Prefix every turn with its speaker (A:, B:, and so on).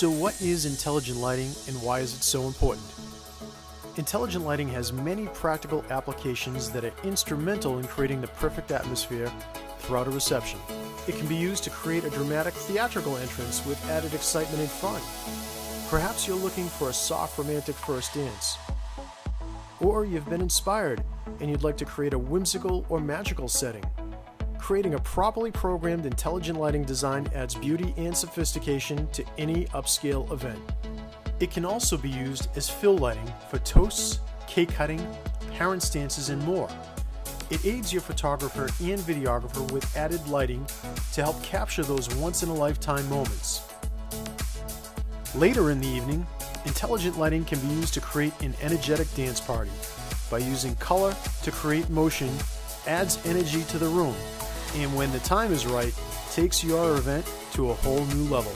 A: So what is intelligent lighting and why is it so important? Intelligent lighting has many practical applications that are instrumental in creating the perfect atmosphere throughout a reception. It can be used to create a dramatic theatrical entrance with added excitement and fun. Perhaps you're looking for a soft romantic first dance. Or you've been inspired and you'd like to create a whimsical or magical setting. Creating a properly programmed intelligent lighting design adds beauty and sophistication to any upscale event. It can also be used as fill lighting for toasts, cake cutting, parent stances, and more. It aids your photographer and videographer with added lighting to help capture those once in a lifetime moments. Later in the evening, intelligent lighting can be used to create an energetic dance party. By using color to create motion, adds energy to the room, and when the time is right, takes your event to a whole new level.